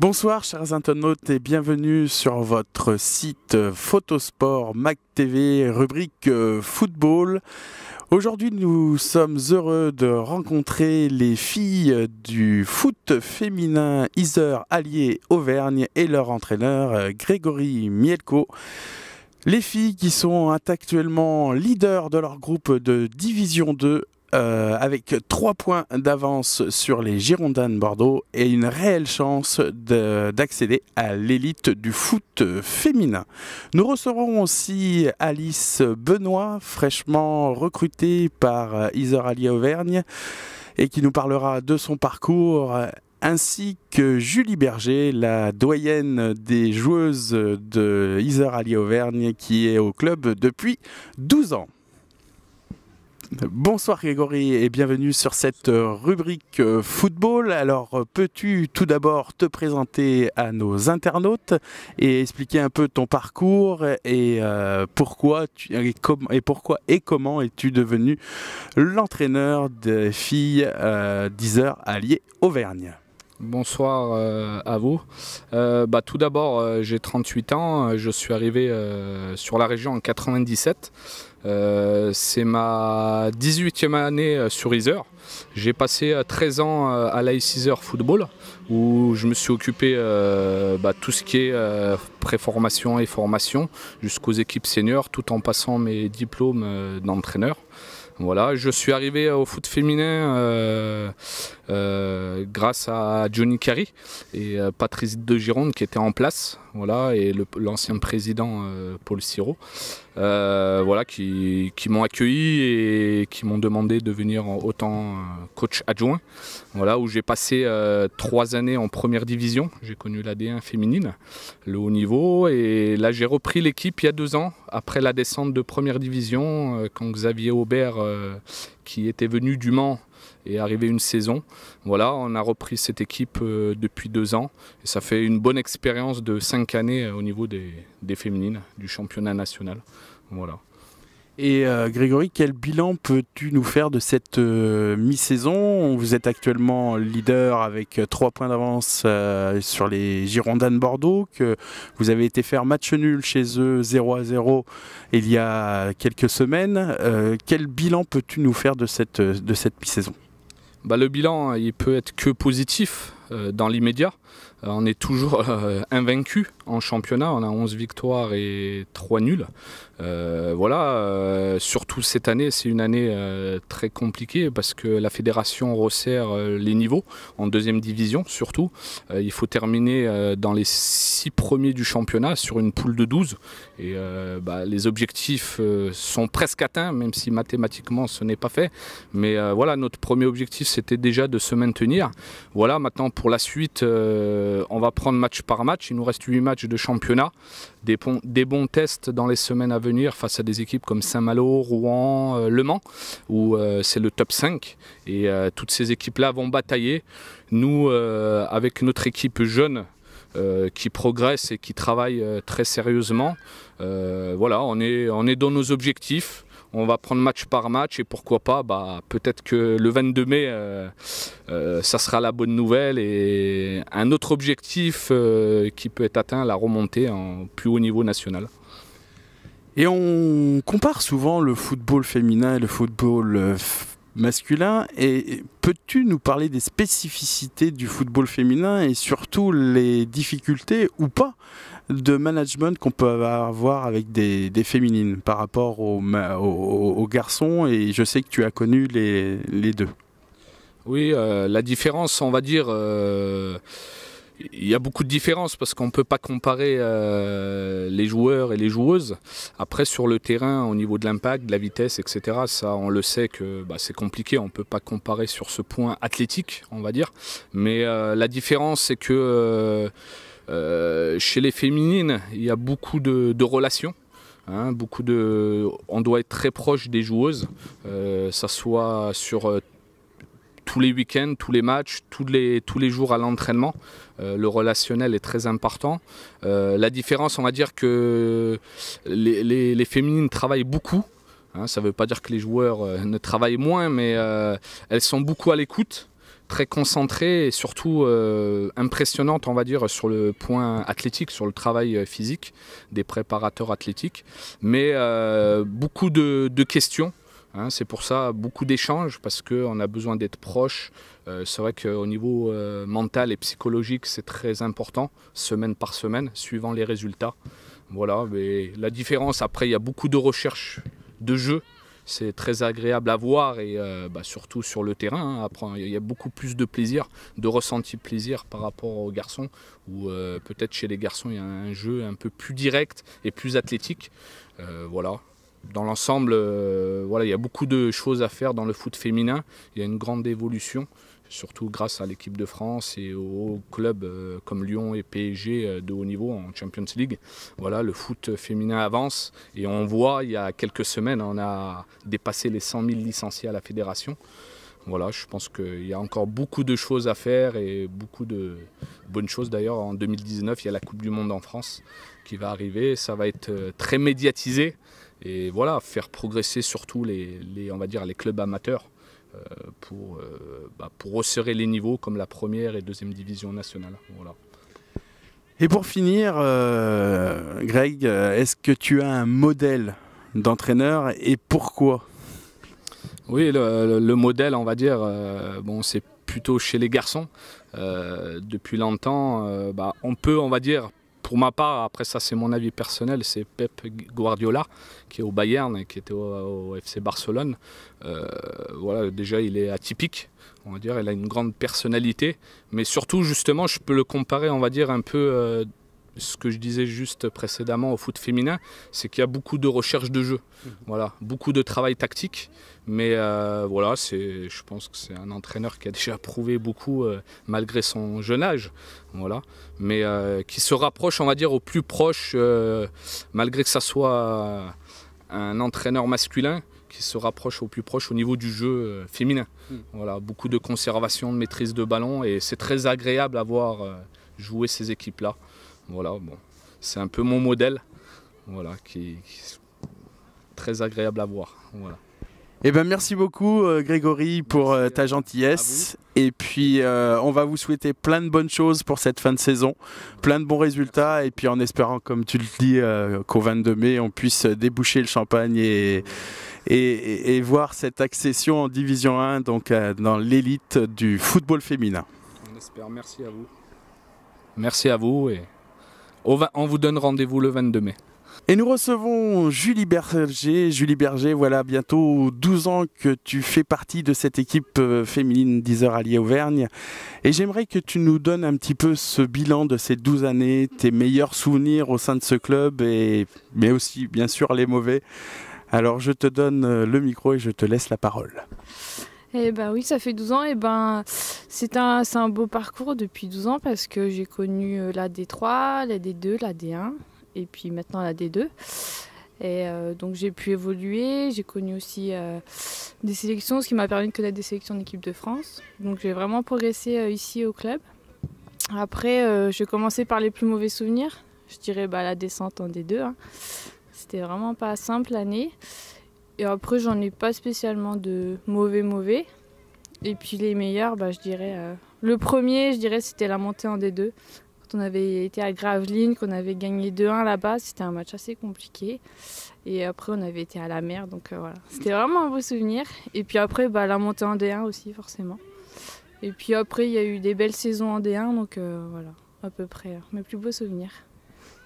Bonsoir chers internautes et bienvenue sur votre site Photosport Mac TV, rubrique euh, football. Aujourd'hui nous sommes heureux de rencontrer les filles du foot féminin Iser Allier Auvergne et leur entraîneur euh, Grégory Mielko. Les filles qui sont actuellement leaders de leur groupe de Division 2 euh, avec trois points d'avance sur les Girondins de Bordeaux et une réelle chance d'accéder à l'élite du foot féminin. Nous recevrons aussi Alice Benoît, fraîchement recrutée par Iser Ali Auvergne et qui nous parlera de son parcours ainsi que Julie Berger, la doyenne des joueuses de Iser Ali Auvergne qui est au club depuis 12 ans. Bonsoir Grégory et bienvenue sur cette rubrique euh, football. Alors peux-tu tout d'abord te présenter à nos internautes et expliquer un peu ton parcours et euh, pourquoi tu, et, pourquoi et comment es-tu devenu l'entraîneur des filles euh, d'Iser Allier Auvergne Bonsoir à vous. bah, tout d'abord, j'ai 38 ans. Je suis arrivé sur la région en 97. Euh, c'est ma 18e année euh, sur Iser. J'ai passé 13 euh, ans à l'Ice Iser Football où je me suis occupé de bah, tout ce qui est préformation et formation jusqu'aux équipes seniors tout en passant mes diplômes d'entraîneur. Voilà, je suis arrivé au foot féminin euh, euh, grâce à Johnny Carey et euh, Patrice de Gironde qui était en place, voilà, et l'ancien président Paul Siro, voilà, qui, m'ont accueilli et qui m'ont demandé de venir autant coach adjoint, voilà, où j'ai passé trois années en première division. J'ai connu la D1 féminine, le haut niveau, et là j'ai repris l'équipe il y a deux ans après la descente de première division quand Xavier Aubert qui était venu du Mans et arrivé une saison. Voilà, on a repris cette équipe euh, depuis deux ans et ça fait une bonne expérience de cinq années euh, au niveau des, des féminines du championnat national. Voilà. Et euh, Grégory, quel bilan peux-tu nous faire de cette euh, mi-saison? Vous êtes actuellement leader avec euh, trois points d'avance sur les Girondins de Bordeaux, vous avez été faire match nul chez eux 0 à 0 il y a quelques semaines. quel bilan peux-tu nous faire de cette, de cette mi-saison? Bah, Le bilan, il peut être que positif dans l'immédiat. On est toujours invaincu en championnat, on a 11 victoires et 3 nuls. Euh, voilà, euh, surtout cette année, c'est une année euh, très compliquée parce que la fédération resserre les niveaux en deuxième division surtout. il faut terminer dans les 6 premiers du championnat sur une poule de 12 et bah, les objectifs sont presque atteints même si mathématiquement ce n'est pas fait. Mais voilà, notre premier objectif c'était déjà de se maintenir. Voilà, maintenant pour la suite, on va prendre match par match. Il nous reste 8 matchs de championnat, des, bons tests dans les semaines à venir face à des équipes comme Saint-Malo, Rouen, euh, Le Mans, où euh, c'est le top 5. Et euh, toutes ces équipes-là vont batailler. Nous, avec notre équipe jeune, qui progresse et qui travaille très sérieusement. voilà, on est dans nos objectifs on va prendre match par match et pourquoi pas, bah, peut-être que le 22 mai, euh, euh, ça sera la bonne nouvelle et un autre objectif euh, qui peut être atteint, la remontée en plus haut niveau national. Et on compare souvent le football féminin et le football masculin. Et peux-tu nous parler des spécificités du football féminin et surtout les difficultés ou pas de management qu'on peut avoir avec des, féminines par rapport aux, garçons et je sais que tu as connu les, deux. Oui, euh, la différence, on va dire, euh, il y a beaucoup de différences parce qu'on ne peut pas comparer euh, les joueurs et les joueuses. Après, sur le terrain, au niveau de l'impact, de la vitesse, etc., ça, on le sait que bah, c'est compliqué. On ne peut pas comparer sur ce point athlétique, on va dire. Mais la différence, c'est que chez les féminines, il y a beaucoup de, relations. Hein, on doit être très proche des joueuses, euh, ça soit sur euh, tous les week-ends, tous les matchs, tous les, tous les jours à l'entraînement. le relationnel est très important. la différence, on va dire que les, féminines travaillent beaucoup. Hein, ça ne veut pas dire que les joueurs ne travaillent moins, mais elles sont beaucoup à l'écoute très concentrée et surtout impressionnante, on va dire, sur le point athlétique, sur le travail physique des préparateurs athlétiques. Mais beaucoup de, questions. Hein. c'est pour ça beaucoup d'échanges parce qu'on a besoin d'être proche. c'est vrai qu'au niveau mental et psychologique, c'est très important, semaine par semaine, suivant les résultats. Voilà, mais la différence, après, il y a beaucoup de recherches de jeux. C'est très agréable à voir et euh, bah, surtout sur le terrain. Hein. après, il y a beaucoup plus de plaisir, de ressenti plaisir par rapport aux garçons. Ou euh, peut-être chez les garçons, il y a un jeu un peu plus direct et plus athlétique. Euh, voilà. Dans l'ensemble, voilà, il y a beaucoup de choses à faire dans le foot féminin. Il y a une grande évolution surtout grâce à l'équipe de France et aux clubs euh, comme Lyon et PSG euh, de haut niveau en Champions League. Voilà, le foot féminin avance et on voit, il y a quelques semaines, on a dépassé les 100 000 licenciés à la fédération. Voilà, je pense qu'il y a encore beaucoup de choses à faire et beaucoup de bonnes choses. D'ailleurs, en 2019, il y a la Coupe du Monde en France qui va arriver. Ça va être euh, très médiatisé et voilà, faire progresser surtout les, on va dire, les clubs amateurs. Euh, pour, euh, bah, pour resserrer les niveaux comme la première et deuxième division nationale. Voilà. Et pour finir, euh, Greg, est-ce que tu as un modèle d'entraîneur et pourquoi? Oui, le, modèle, on va dire, bon, c'est plutôt chez les garçons. depuis longtemps, bah, on peut, on va dire, pour ma part, après ça c'est mon avis personnel, c'est Pep Guardiola qui est au Bayern et qui était au, FC Barcelone. Euh, voilà, déjà il est atypique, on va dire, il a une grande personnalité, mais surtout justement je peux le comparer, on va dire un peu euh, ce que je disais juste précédemment au foot féminin, c'est qu'il y a beaucoup de recherche de jeu, mhm. voilà, beaucoup de travail tactique. Mais euh, voilà, c'est, je pense que c'est un entraîneur qui a déjà prouvé beaucoup euh, malgré son jeune âge, voilà. Mais euh, qui se rapproche, on va dire, au plus proche, malgré que ça soit un entraîneur masculin, qui se rapproche au plus proche au niveau du jeu féminin. Mhm. Voilà, beaucoup de conservation, de maîtrise de ballon, et c'est très agréable à voir jouer ces équipes-là. Voilà, bon, c'est un peu mon modèle, voilà, qui, est très agréable à voir. Voilà. Eh ben merci beaucoup euh, Grégory pour euh, ta gentillesse et puis euh, on va vous souhaiter plein de bonnes choses pour cette fin de saison, plein de bons résultats et puis en espérant comme tu le dis qu'au 22 mai on puisse déboucher le champagne et, et, et voir cette accession en division 1 donc dans l'élite du football féminin. On espère, merci à vous. Merci à vous et on vous donne rendez-vous le 22 mai. Et nous recevons Julie Berger. Julie Berger, voilà bientôt 12 ans que tu fais partie de cette équipe euh, féminine 10 heures Auvergne. Et j'aimerais que tu nous donnes un petit peu ce bilan de ces 12 années, tes meilleurs souvenirs au sein de ce club, mais aussi bien sûr les mauvais. Alors je te donne euh, le micro et je te laisse la parole. Eh ben oui, ça fait 12 ans. Et ben c'est un, un beau parcours depuis 12 ans parce que j'ai connu euh, la D3, la D2, la D1 et puis maintenant la D2. Et euh, donc j'ai pu évoluer, j'ai connu aussi euh, des sélections, ce qui m'a permis de connaître des sélections d'équipe de France. Donc j'ai vraiment progressé ici au club. Après, j'ai commencé par les plus mauvais souvenirs. Je dirais bah, la descente en D2. Hein. C'était vraiment pas simple l'année. Et après, j'en ai pas spécialement de mauvais, mauvais. Et puis les meilleurs, bah, je dirais. Euh, le premier, je dirais, c'était la montée en D2. Quand on avait été à Gravelines, qu'on avait gagné 2-1 là-bas, c'était un match assez compliqué. Et après, on avait été à la mer, donc euh, voilà. C'était vraiment un beau souvenir. Et puis après, bah, la montée en D1 aussi, forcément. Et puis après, il y a eu des belles saisons en D1, donc euh, voilà, à peu près mes plus beaux souvenirs.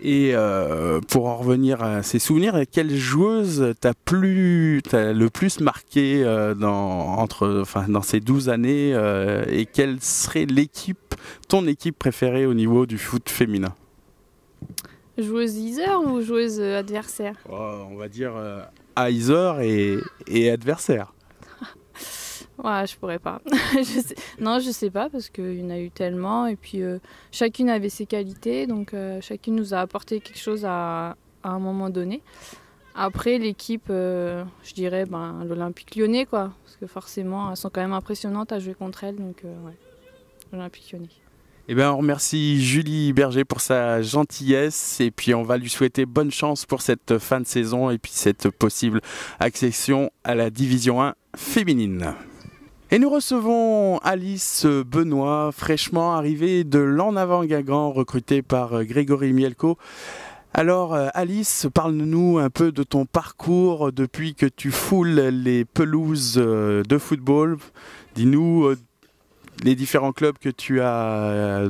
Et euh, pour en revenir à ces souvenirs, quelle joueuse t'a plus, le plus marqué euh, dans, entre, enfin, dans ces 12 années euh, et quelle serait l'équipe, ton équipe préférée au niveau du foot féminin? Joueuse Iser ou joueuse adversaire? Oh, On va dire Iser et, et adversaire. Ouais, je pourrais pas. Non, je sais pas parce qu'il y en a eu tellement et puis euh, chacune avait ses qualités donc euh, chacune nous a apporté quelque chose à, à un moment donné. Après l'équipe, euh, je dirais ben, l'Olympique lyonnais quoi parce que forcément elles sont quand même impressionnantes à jouer contre elles donc ouais, l'Olympique lyonnais. Eh bien, on remercie Julie Berger pour sa gentillesse et puis on va lui souhaiter bonne chance pour cette fin de saison et puis cette possible accession à la division 1 féminine. Et nous recevons Alice Benoît, fraîchement arrivée de l'en avant Guingamp, recrutée par Grégory Mielko. Alors Alice, parle-nous un peu de ton parcours depuis que tu foules les pelouses de football. Dis-nous les différents clubs que tu as,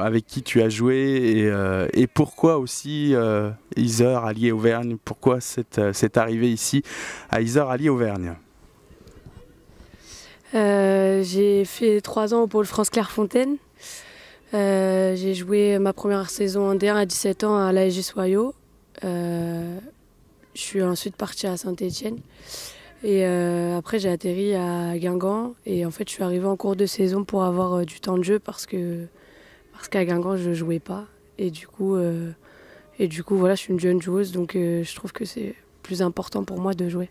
avec qui tu as joué et, pourquoi aussi euh, Isère, Allier, Auvergne Pourquoi cette, cette arrivée ici à Isère, Allier, Auvergne euh, j'ai fait trois ans au pôle France Clairefontaine. Euh, j'ai joué ma première saison en D1 à 17 ans à l'ASG Soyo. Euh, je suis ensuite partie à Saint-Etienne. Et après, j'ai atterri à Guingamp. Et en fait, je suis arrivée en cours de saison pour avoir du temps de jeu parce que parce qu'à Guingamp, je ne jouais pas. Et du coup, et du coup, voilà, je suis une jeune joueuse, donc je trouve que c'est plus important pour moi de jouer.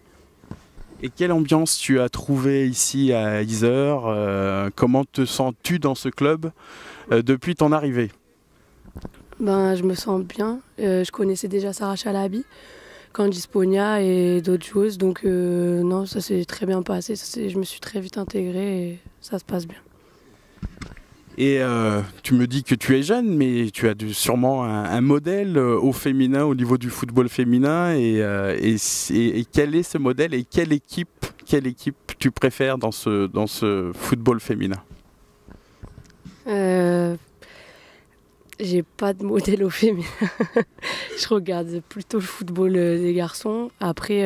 Et quelle ambiance tu as trouvé ici à Iser euh, Comment te sens-tu dans ce club euh, depuis ton arrivée? Ben, Je me sens bien. Euh, je connaissais déjà Sarah Chalabi, Candice et d'autres joueuses. Donc non, ça s'est très bien passé. je me suis très vite intégrée et ça se passe bien. Et euh, tu me dis que tu es jeune, mais tu as sûrement un, modèle euh, au féminin, au niveau du football féminin. Euh, et, quel est ce modèle et quelle équipe, quelle équipe tu préfères dans ce, dans ce football féminin? J'ai pas de modèle au féminin. Je regarde plutôt le football des garçons. Après,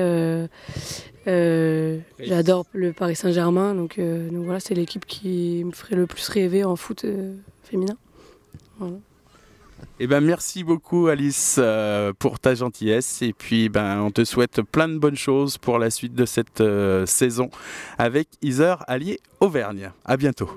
euh, j'adore le Paris Saint-Germain, donc, euh, donc voilà, c'est l'équipe qui me ferait le plus rêver en foot euh, féminin. Eh ben, merci beaucoup Alice pour ta gentillesse et puis ben, on te souhaite plein de bonnes choses pour la suite de cette saison avec Iser Allier Auvergne. À bientôt.